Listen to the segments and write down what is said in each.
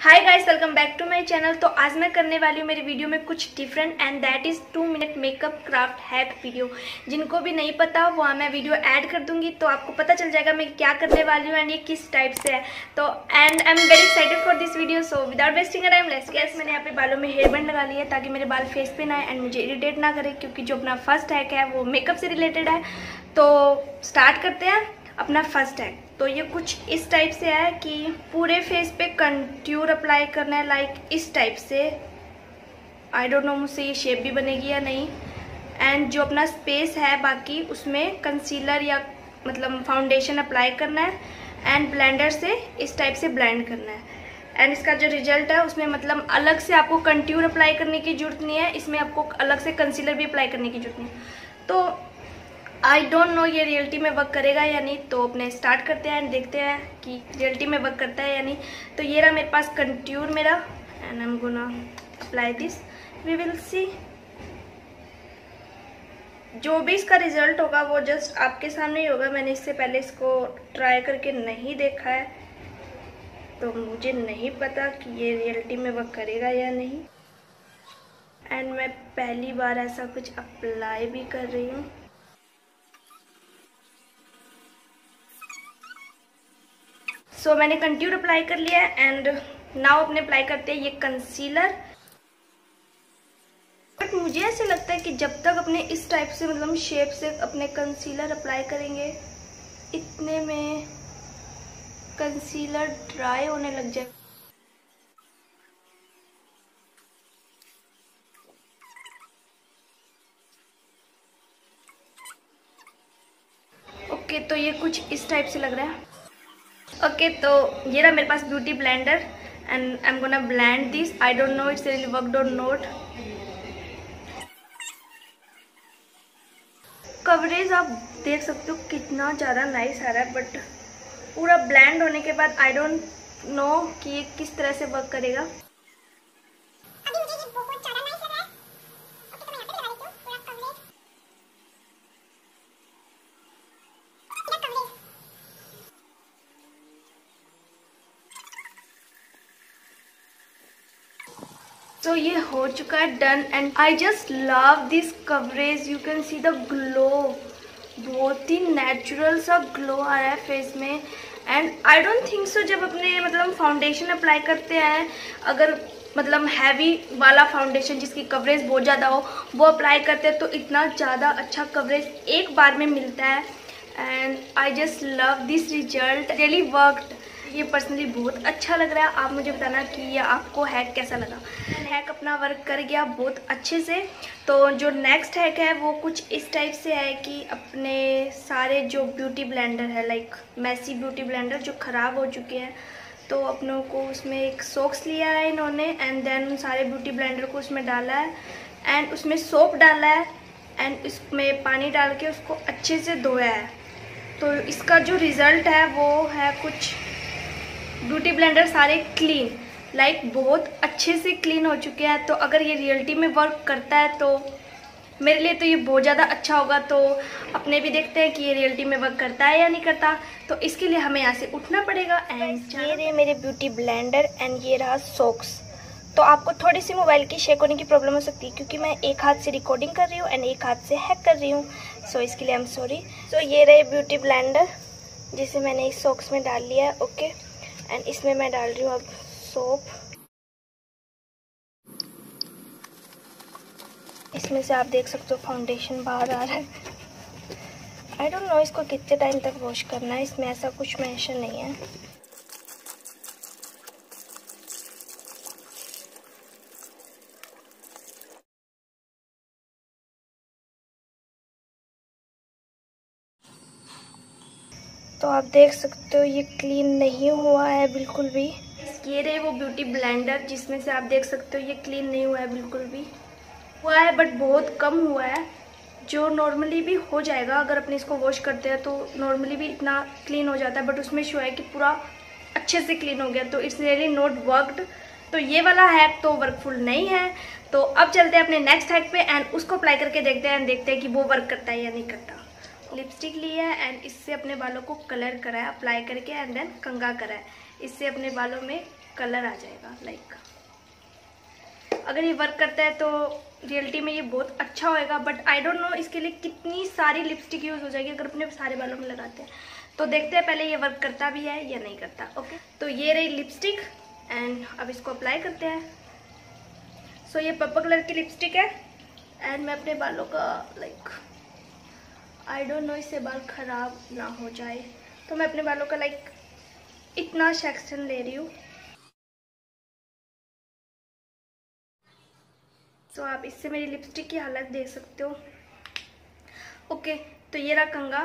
Hi guys welcome back to my channel तो आज मैं करने वाली हूँ मेरी वीडियो में कुछ different and that is two minute makeup craft hack video जिनको भी नहीं पता वहाँ मैं वीडियो ऐड कर दूँगी तो आपको पता चल जाएगा मैं क्या करने वाली हूँ एंड ये किस टाइप से है. तो and I am very excited for this video so without wasting time let's get मैंने यहाँ पे बालों में हेयर बैंड लगा लिया ताकि मेरे बाल फेस पे ना आए एंड मुझे इरीटेट ना करे, क्योंकि जो अपना फ़र्स्ट हैक है वो मेकअप से रिलेटेड है. तो स्टार्ट करते हैं. अपना फ़र्स्ट हैक तो ये कुछ इस टाइप से है कि पूरे फेस पे कंट्यूर अप्लाई करना है लाइक इस टाइप से। आई डोंट नो मुझसे ये शेप भी बनेगी या नहीं। एंड जो अपना स्पेस है बाकी, उसमें कंसीलर या मतलब फाउंडेशन अप्लाई करना है। एंड ब्लेंडर से इस टाइप से ब्लेंड करना है। एंड इसका जो रिज़ल्ट है, उसमें मतलब अलग से आपको कंट्यूर अप्लाई करने की ज़रूरत नहीं है। इसमें आपको अलग से कंसीलर भी अप्लाई करने की ज़रूरत नहीं है। तो आई डोंट नो ये रियलिटी में वर्क करेगा या नहीं तो अपने स्टार्ट करते हैं एंड देखते हैं कि रियलिटी में वर्क करता है या नहीं। तो ये रहा मेरे पास कंट्यूर मेरा and I am gonna apply this we will see जो भी इसका रिज़ल्ट होगा, वो जस्ट आपके सामने ही होगा। मैंने इससे पहले इसको ट्राई करके नहीं देखा है। तो मुझे नहीं पता कि ये रियलिटी में वर्क करेगा या नहीं। एंड मैं पहली बार ऐसा कुछ अप्लाई भी कर रही हूँ। सो so, मैंने कंट्यूर अप्लाई कर लिया एंड नाउ अपने अप्लाई करते हैं ये कंसीलर बट मुझे ऐसे लगता है कि जब तक अपने इस टाइप से मतलब शेप से अपने कंसीलर अप्लाई करेंगे इतने में कंसीलर ड्राई होने लग जाए। ओके okay, तो ये कुछ इस टाइप से लग रहा है। ओके तो ये रहा मेरे पास beauty blender and I am gonna blend this I don't know it's really work don't note coverage आप देख सकते हो कितना ज़्यादा नाइस आ रहा है बट पूरा ब्लेंड होने के बाद आई डोंट नो कि ये किस तरह से वर्क करेगा. सो so, ये हो चुका है done and I just love this coverage you can see the glow बहुत ही नेचुरल सा ग्लो आ रहा है फेस में. And I don't think so जब अपने मतलब फाउंडेशन अप्लाई करते हैं अगर मतलब हैवी वाला फाउंडेशन जिसकी कवरेज बहुत ज़्यादा हो वो अप्लाई करते हैं तो इतना ज़्यादा अच्छा कवरेज एक बार में मिलता है. And I just love this result really worked ये पर्सनली बहुत अच्छा लग रहा है। आप मुझे बताना कि ये आपको हैक कैसा लगा। हैक अपना वर्क कर गया बहुत अच्छे से। तो जो नेक्स्ट हैक है, वो कुछ इस टाइप से है कि अपने सारे जो ब्यूटी ब्लेंडर है लाइक मैसी ब्यूटी ब्लेंडर जो ख़राब हो चुके हैं तो अपनों को उसमें एक सोक्स लिया है इन्होंने एंड देन सारे ब्यूटी ब्लेंडर को उसमें डाला है एंड उसमें सोप डाला है एंड इसमें पानी डाल के उसको अच्छे से धोया है। तो इसका जो रिज़ल्ट है, वो है कुछ ब्यूटी ब्लेंडर सारे क्लीन लाइक like, बहुत अच्छे से क्लीन हो चुके हैं। तो अगर ये रियलिटी में वर्क करता है तो मेरे लिए तो ये बहुत ज़्यादा अच्छा होगा। तो अपने भी देखते हैं कि ये रियलिटी में वर्क करता है या नहीं करता। तो इसके लिए हमें यहाँ से उठना पड़ेगा एंड ये रहे मेरे ब्यूटी ब्लेंडर एंड ये रहा सॉक्स तो आपको थोड़ी सी मोबाइल की शेक होने की प्रॉब्लम हो सकती है क्योंकि मैं एक हाथ से रिकॉर्डिंग कर रही हूँ एंड एक हाथ से हैक कर रही हूँ। सो so, इसके लिए आई एम सॉरी सो ये रहे ब्यूटी ब्लेंडर जिसे मैंने इस सॉक्स में डाल लिया है ओके okay? एंड इसमें मैं डाल रही हूँ अब सोप इसमें से आप देख सकते हो फाउंडेशन बाहर आ रहा है. आई डोंट नो इसको कितने टाइम तक वॉश करना है, इसमें ऐसा कुछ मेंशन नहीं है. तो आप देख सकते हो, ये क्लीन नहीं हुआ है बिल्कुल भी। ये रहे वो ब्यूटी ब्लेंडर जिसमें से आप देख सकते हो, ये क्लीन नहीं हुआ है बिल्कुल भी। हुआ है बट बहुत कम हुआ है। जो नॉर्मली भी हो जाएगा, अगर अपने इसको वॉश करते हैं तो नॉर्मली भी इतना क्लीन हो जाता है बट उसमें शो है कि पूरा अच्छे से क्लीन हो गया। तो इट्स रियली नॉट वर्कड तो ये वाला हैक तो वर्कफुल नहीं है। तो अब चलते हैं अपने नेक्स्ट हैक पे एंड उसको अप्लाई करके देखते हैं एंड देखते हैं कि वो वर्क करता है या नहीं करता। लिपस्टिक लिया है एंड इससे अपने बालों को कलर करा है अप्लाई करके एंड देन कंगा करा है इससे अपने बालों में कलर आ जाएगा लाइक अगर ये वर्क करता है तो रियलिटी में ये बहुत अच्छा होएगा बट आई डोंट नो इसके लिए कितनी सारी लिपस्टिक यूज़ हो जाएगी अगर अपने सारे बालों में लगाते हैं। तो देखते हैं पहले ये वर्क करता भी है या नहीं करता ओके तो ये रही लिपस्टिक एंड अब इसको अप्लाई करते हैं। सो so, ये पर्पल कलर की लिपस्टिक है एंड मैं अपने बालों का लाइक आई डोंट नो इससे बाल ख़राब ना हो जाए। तो मैं अपने बालों का लाइक इतना सेक्शन ले रही हूँ। So, आप इससे मेरी लिपस्टिक की हालत देख सकते हो। ओके तो ये रहा कंगा।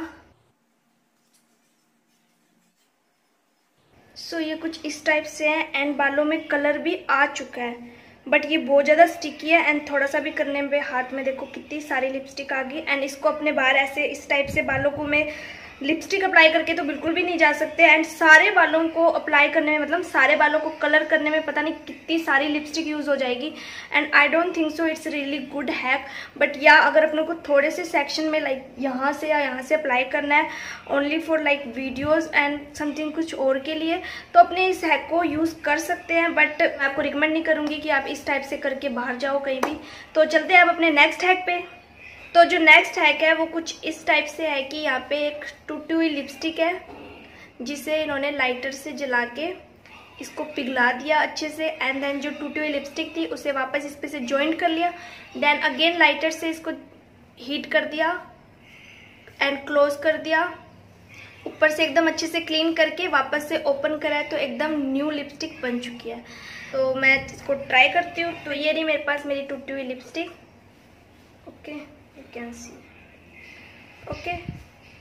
सो so, ये कुछ इस टाइप से है एंड बालों में कलर भी आ चुका है। बट ये बहुत ज़्यादा स्टिकी है एंड थोड़ा सा भी करने में हाथ में देखो कितनी सारी लिपस्टिक आ गई एंड इसको अपने बाहर ऐसे इस टाइप से बालों को मैं लिपस्टिक अप्लाई करके तो बिल्कुल भी नहीं जा सकते। एंड सारे बालों को अप्लाई करने में मतलब सारे बालों को कलर करने में पता नहीं कितनी सारी लिपस्टिक यूज़ हो जाएगी। And I don't think so it's really good hack but या अगर अपने को थोड़े से सेक्शन में लाइक like, यहाँ से या यहाँ से अप्लाई करना है only for like videos and something कुछ और के लिए तो अपने इस हैक को यूज़ कर सकते हैं। बट मैं आपको रिकमेंड नहीं करूँगी कि आप इस टाइप से करके बाहर जाओ कहीं भी। तो चलते हैं आप अपने नेक्स्ट हैक पे। तो जो नेक्स्ट हैक है, वो कुछ इस टाइप से है कि यहाँ पे एक टूटी हुई लिपस्टिक है, जिसे इन्होंने लाइटर से जला के इसको पिघला दिया अच्छे से एंड देन जो टूटी हुई लिपस्टिक थी, उसे वापस इस पे से ज्वाइंट कर लिया देन अगेन लाइटर से इसको हीट कर दिया एंड क्लोज कर दिया, ऊपर से एकदम अच्छे से क्लीन करके वापस से ओपन करा है तो एकदम न्यू लिपस्टिक बन चुकी है तो मैं इसको ट्राई करती हूँ तो ये रही मेरे पास मेरी टूटी हुई lipstick okay okay. Can see okay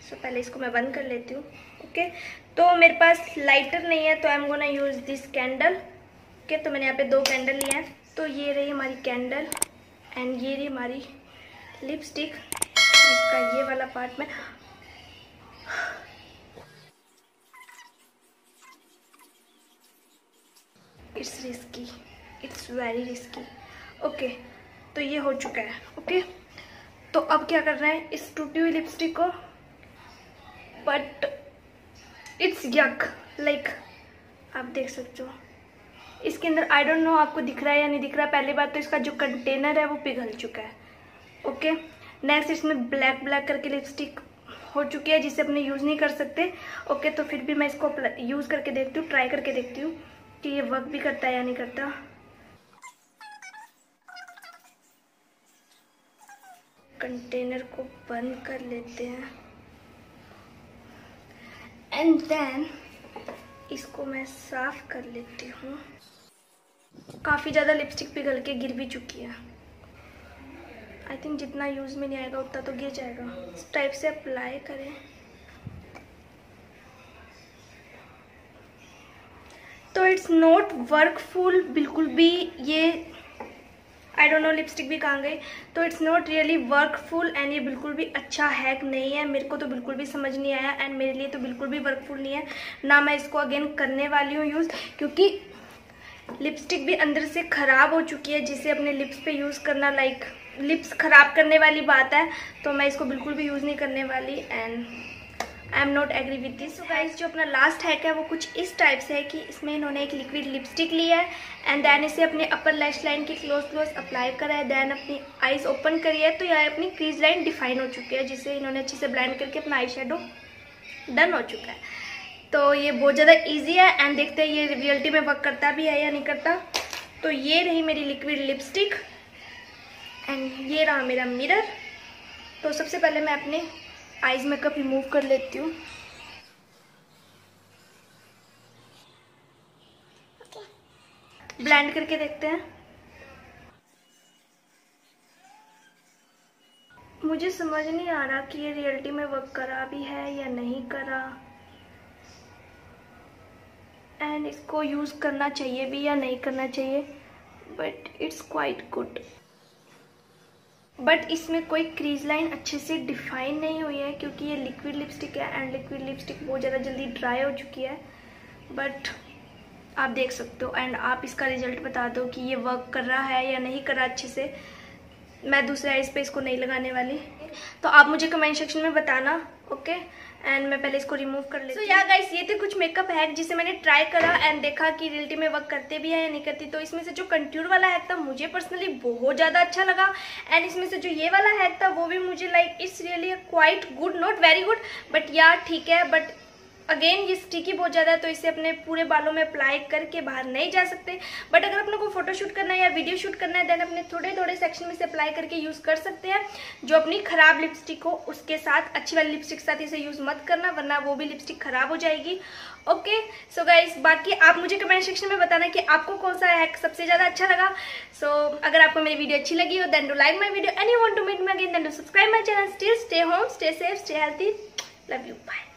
so पहले इसको मैं बंद कर लेती हूँ, ओके okay? तो मेरे पास लाइटर नहीं है तो I am gonna use this candle okay तो मैंने यहाँ पे दो कैंडल लिए हैं तो ये रही हमारी कैंडल एंड ये रही हमारी लिपस्टिक इसका ये वाला पार्ट में it's risky it's very risky okay तो ये हो चुका है, ओके okay? तो अब क्या करना है? इस टूटी हुई लिपस्टिक को बट इट्स यक लाइक आप देख सकते हो। इसके अंदर आई डोंट नो आपको दिख रहा है या नहीं दिख रहा है पहली बात तो इसका जो कंटेनर है वो पिघल चुका है। ओके नेक्स्ट इसमें ब्लैक ब्लैक करके लिपस्टिक हो चुकी है, जिसे अपने यूज़ नहीं कर सकते। ओके तो फिर भी मैं इसको यूज़ करके देखती हूँ ट्राई करके देखती हूँ कि ये वर्क भी करता है या नहीं करता। कंटेनर को बंद कर लेते हैं। एंड देन इसको मैं साफ़ कर लेती हूँ। काफ़ी ज़्यादा लिपस्टिक पिघल के गिर भी चुकी है। आई थिंक जितना यूज़ में नहीं आएगा, उतना तो गिर जाएगा। इस टाइप से अप्लाई करें। तो इट्स नॉट वर्कफुल बिल्कुल भी ये आई डोंट नो लिपस्टिक भी कहाँ गई। तो it's not really workful and ये बिल्कुल भी अच्छा हैक नहीं है। मेरे को तो बिल्कुल भी समझ नहीं आया एंड मेरे लिए तो बिल्कुल भी वर्कफुल नहीं है। ना मैं इसको अगेन करने वाली हूँ यूज़ क्योंकि लिपस्टिक भी अंदर से ख़राब हो चुकी है, जिसे अपने लिप्स पे यूज़ करना लाइक लिप्स ख़राब करने वाली बात है तो मैं इसको बिल्कुल भी यूज़ नहीं करने वाली and I am not agree with this so guys जो अपना लास्ट हैक है, वो कुछ इस टाइप से है कि इसमें इन्होंने एक लिक्विड लिपस्टिक लिया है एंड देन इसे अपने अपर लैश लाइन की क्लोज क्लोज अप्लाई करा है देन अपनी आईज ओपन करी है तो यह अपनी क्रीज लाइन डिफाइन हो चुकी है, जिसे इन्होंने अच्छे से ब्लेंड करके अपना आई शेडो डन हो चुका है। तो ये बहुत ज़्यादा ईजी है एंड देखते हैं ये रियलिटी में वर्क करता भी है या नहीं करता। तो ये रही मेरी लिक्विड लिपस्टिक एंड ये रहा मेरा मिरर तो सबसे पहले मैं अपने आईज मेकअप रिमूव कर लेती हूँ। ब्लेंड करके देखते हैं। मुझे समझ नहीं आ रहा कि ये रियलिटी में वर्क करा भी है या नहीं करा। एंड इसको यूज़ करना चाहिए भी या नहीं करना चाहिए but it's quite good but इसमें कोई क्रीज लाइन अच्छे से डिफाइन नहीं हुई है, क्योंकि ये लिक्विड लिपस्टिक है एंड लिक्विड लिपस्टिक बहुत ज़्यादा जल्दी ड्राई हो चुकी है। बट आप देख सकते हो एंड आप इसका रिज़ल्ट बता दो कि ये वर्क कर रहा है या नहीं कर रहा अच्छे से। मैं दूसरे आइज़ पे इसको नहीं लगाने वाली। तो आप मुझे कमेंट सेक्शन में बताना ओके एंड मैं पहले इसको रिमूव कर लेती हूँ। या गाइस ये थे कुछ मेकअप हैक जिसे मैंने ट्राई करा एंड देखा कि रियलिटी में वर्क करते भी है या नहीं करती। तो इसमें से जो कंट्यूर वाला हैक था मुझे पर्सनली बहुत ज़्यादा अच्छा लगा। एंड इसमें से जो ये वाला हैक था वो भी मुझे like it's really quite good not very good but या ठीक है बट अगेन ये स्टिकी बहुत ज़्यादा है तो इसे अपने पूरे बालों में अप्लाई करके बाहर नहीं जा सकते। बट अगर अपने को फ़ोटो शूट करना है या वीडियो शूट करना है देन अपने थोड़े थोड़े सेक्शन में से अप्लाई करके यूज़ कर सकते हैं। जो अपनी ख़राब लिपस्टिक हो उसके साथ अच्छी वाली लिपस्टिक साथ इसे यूज़ मत करना वरना वो भी लिपस्टिक ख़राब हो जाएगी। ओके सो गाइज़ बाकी आप मुझे कमेंट सेक्शन में बताना कि आपको कौन सा हैक सबसे ज़्यादा अच्छा लगा। सो so, अगर आपको मेरी वीडियो अच्छी लगी हो then do like my video you want to meet me again then do subscribe my channel still stay home stay safe stay healthy love you bye